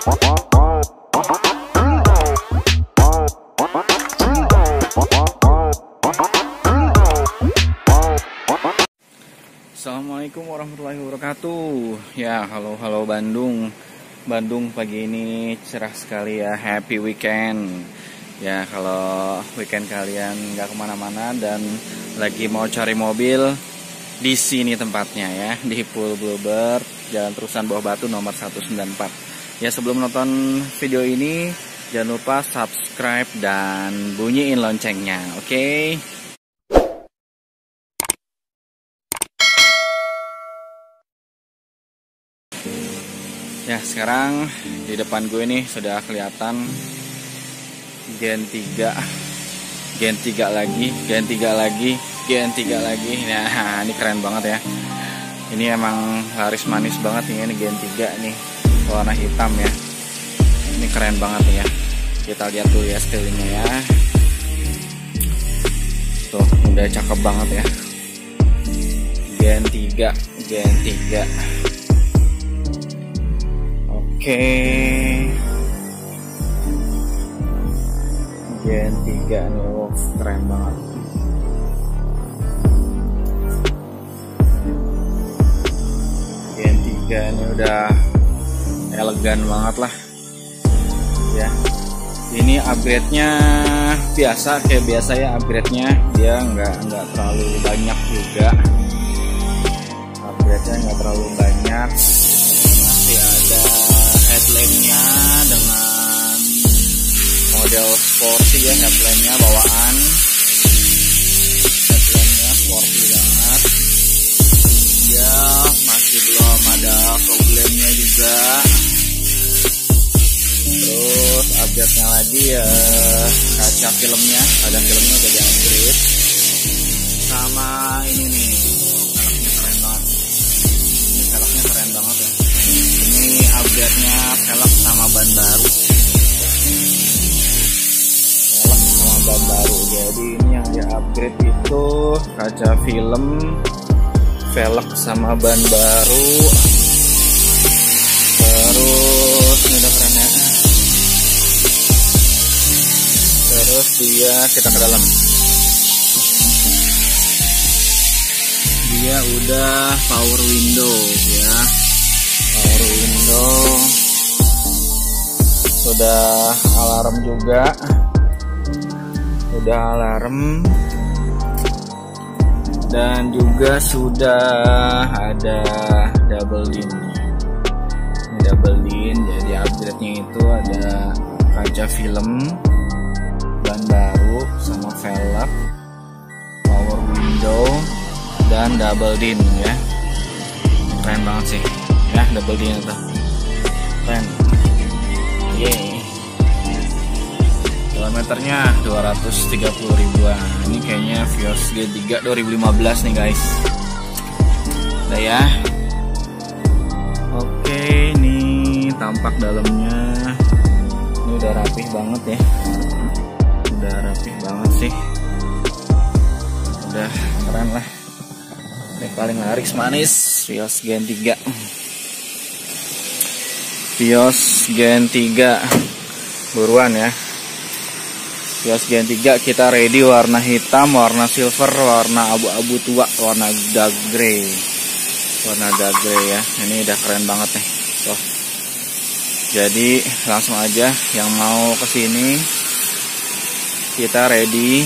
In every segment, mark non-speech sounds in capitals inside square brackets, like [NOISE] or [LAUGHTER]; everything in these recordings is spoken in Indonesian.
Assalamualaikum warahmatullahi wabarakatuh. Ya halo halo Bandung. Bandung pagi ini cerah sekali ya. Happy weekend. Ya kalau weekend kalian nggak ke mana-mana dan lagi mau cari mobil di sini tempatnya ya di Pulau Bluebird Jalan Terusan Bawah Batu nomor 194 Ya, sebelum nonton video ini, jangan lupa subscribe dan bunyiin loncengnya, oke? Okay? Ya sekarang di depan gue nih sudah kelihatan Gen 3 Gen 3 lagi Gen 3 lagi Gen 3 lagi Nah [LAUGHS] ini keren banget ya Ini emang laris manis banget nih ini Gen 3 nih Warna hitam ya. Ini keren banget ya. Kita lihat dulu ya sekelilingnya ya. Tuh udah cakep banget ya. Gen 3 Gen 3 Oke. Gen 3 nih, wow, keren banget. Gen 3 ini udah elegan banget lah. Ya. Ini upgrade-nya biasa kayak biasa ya upgrade-nya dia nggak nggak terlalu banyak juga. Upgrade-nya nggak terlalu banyak. Masih ada headlampnya dengan model sporty ya headlampnya bawaan terus update nya lagi ya kaca filmnya ada filmnya udah di upgrade sama ini nih velgnya keren banget. Ini velgnya keren banget ya. Ini update-nya velg sama ban baru. Velg sama ban baru. Jadi ini yang di upgrade itu kaca film velg sama ban baru. Terus ini udah keren ya terus dia kita ke dalam. Dia udah power window ya. Power window. Sudah alarm juga. Sudah alarm. Dan juga sudah ada double din double din jadi upgrade nya itu ada kaca film baru sama velg power window dan double din ya. Keren banget sih. Ya double D itu. Keren. Yeay kilometernya 230 ribuan. Ini kayaknya Vios G3 2015 nih guys. Udah ya. Oke ini tampak dalamnya. Ini udah rapih banget ya udah rapih banget sih. Udah keren lah. Ini paling laris manis Vios Gen 3 Vios Gen 3 buruan ya. Vios Gen 3 kita ready. Warna hitam warna silver warna abu-abu tua warna dark grey warna dark grey ya. Ini udah keren banget nih. Tuh. Jadi langsung aja yang mau ke sini kita ready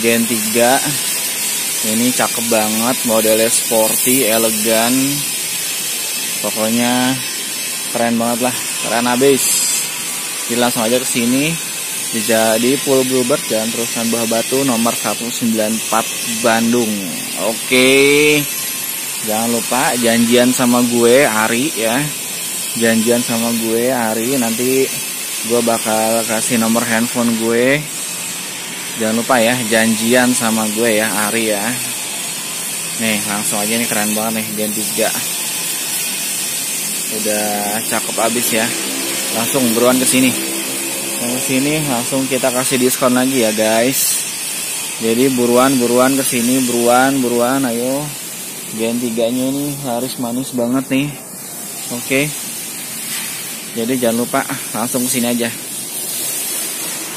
Gen 3 ini cakep banget modelnya sporty elegan. Pokoknya keren banget lah keren abis. Jadi langsung aja ke sini jadi Pool Bluebird Jalan Terusan Bawah Batu nomor 194 Bandung. Oke jangan lupa janjian sama gue Ari ya. Janjian sama gue Ari nanti gue bakal kasih nomor handphone gue jangan lupa ya janjian sama gue ya Ari ya. Nih langsung aja nih keren banget nih Gen 3 udah cakep abis ya. Langsung buruan ke sini. Ke sini langsung kita kasih diskon lagi ya guys. Jadi buruan buruan ke sini buruan buruan ayo. Gen 3 nya ini harus manis banget nih. Oke. Jadi jangan lupa langsung ke sini aja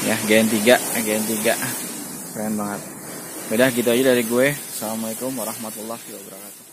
ya Gen 3 Gen 3 keren banget. Udah gitu aja dari gue. Assalamualaikum warahmatullahi wabarakatuh